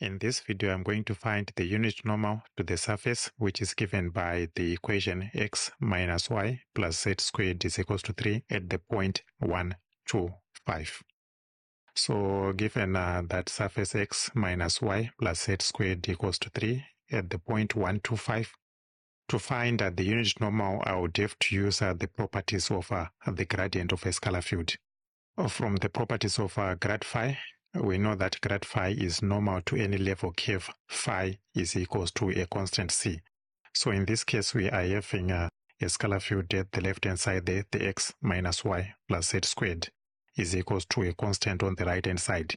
In this video, I'm going to find the unit normal to the surface, which is given by the equation x minus y plus z squared is equals to 3 at the point 1, 2, 5. So given uh, that surface x minus y plus z squared equals to 3 at the point 1, 2, 5, to find uh, the unit normal, I would have to use uh, the properties of uh, the gradient of a scalar field. From the properties of uh, grad phi, we know that grad phi is normal to any level curve phi is equals to a constant c. So in this case, we are having a, a scalar field at the left hand side there, the x minus y plus z squared is equals to a constant on the right hand side.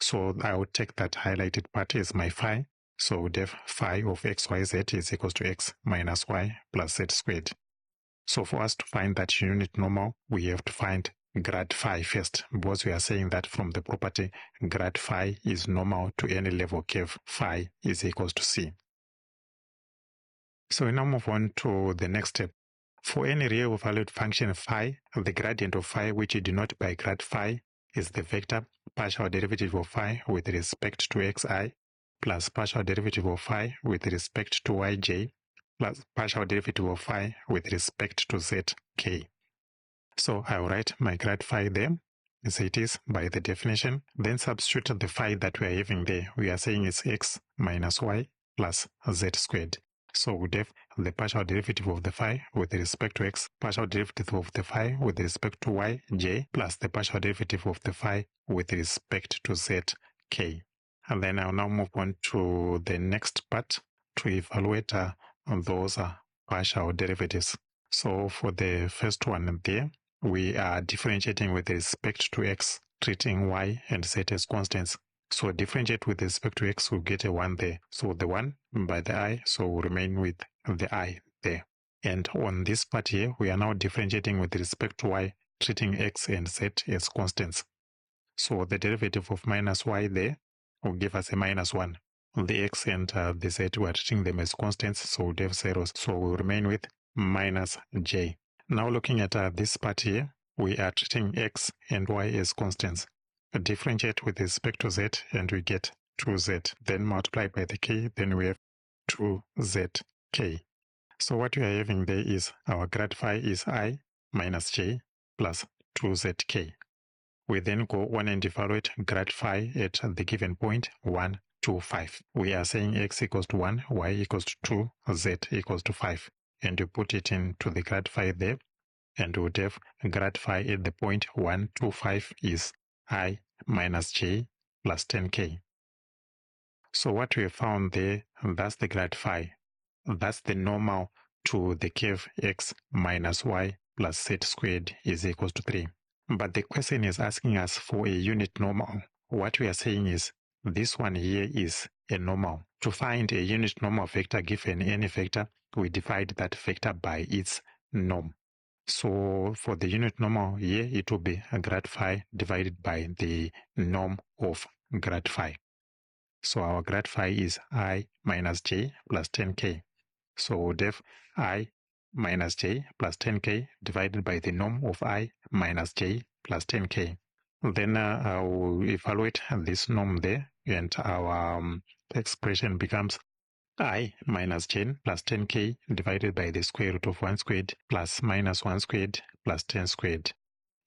So I would take that highlighted part as my phi. So def phi of xyz is equals to x minus y plus z squared. So for us to find that unit normal, we have to find grad phi first because we are saying that from the property grad phi is normal to any level curve phi is equals to c. So we now move on to the next step. For any real valued function phi, the gradient of phi which is denoted by grad phi is the vector partial derivative of phi with respect to xi plus partial derivative of phi with respect to yj plus partial derivative of phi with respect to zk. So I'll write my grad phi there as it is by the definition. Then substitute the phi that we are having there. We are saying it's x minus y plus z squared. So we have the partial derivative of the phi with respect to x, partial derivative of the phi with respect to y, j, plus the partial derivative of the phi with respect to z, k. And then I'll now move on to the next part to evaluate uh, those uh, partial derivatives. So for the first one there, we are differentiating with respect to x, treating y and z as constants. So differentiate with respect to x, we'll get a 1 there. So the 1 by the i, so we'll remain with the i there. And on this part here, we are now differentiating with respect to y, treating x and z as constants. So the derivative of minus y there will give us a minus 1. The x and uh, the z, we are treating them as constants, so we'll have zeros. So we'll remain with minus j. Now looking at uh, this part here, we are treating x and y as constants. Differentiate with respect to z and we get 2z. Then multiply by the k, then we have 2zk. So what we are having there is our grad phi is i minus j plus 2zk. We then go on and evaluate grad phi at the given point 1, 2, 5. We are saying x equals to 1, y equals to 2, z equals to 5 and you put it into the phi there and would have phi at the point 125 is i minus j plus 10k. So what we found there, that's the grad. That's the normal to the curve x minus y plus z squared is equals to 3. But the question is asking us for a unit normal. What we are saying is this one here is a normal. To find a unit normal vector given any vector, we divide that vector by its norm. So for the unit normal here, it will be grad phi divided by the norm of grad phi. So our grad phi is i minus j plus 10k. So def i minus j plus 10k divided by the norm of i minus j plus 10k. Then uh, I'll evaluate this norm there and our um, expression becomes i minus 10 plus 10k divided by the square root of 1 squared plus minus 1 squared plus 10 squared.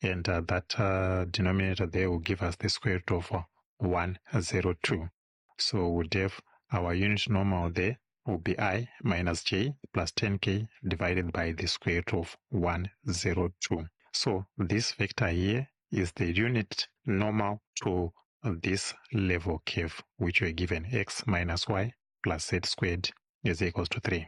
And uh, that uh, denominator there will give us the square root of 102. So we'll have our unit normal there will be i minus j plus 10k divided by the square root of 102. So this vector here is the unit normal to this level curve, which we're given x minus y plus z squared is equals to 3.